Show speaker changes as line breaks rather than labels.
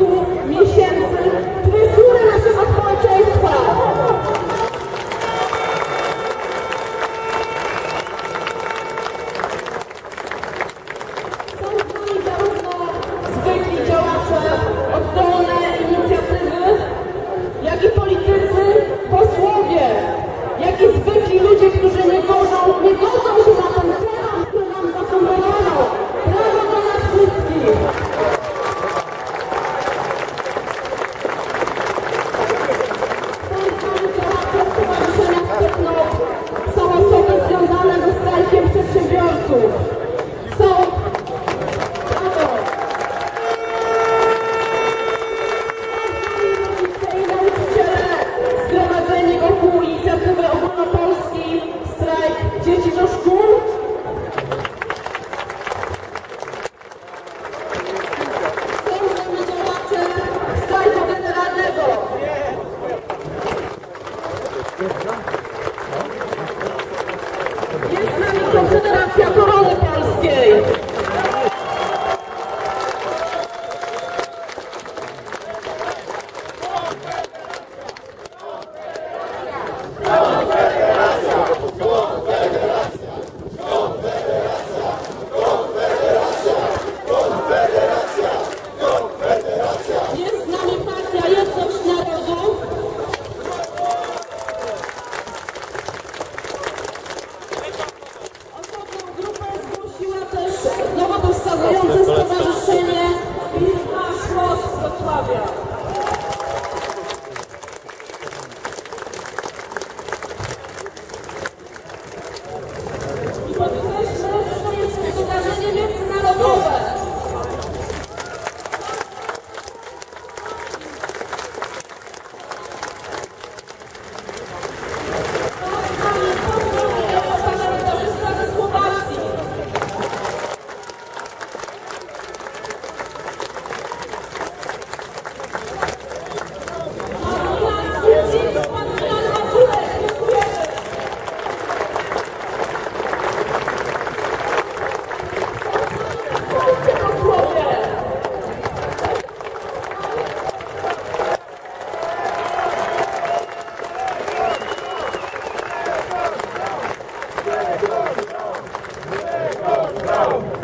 me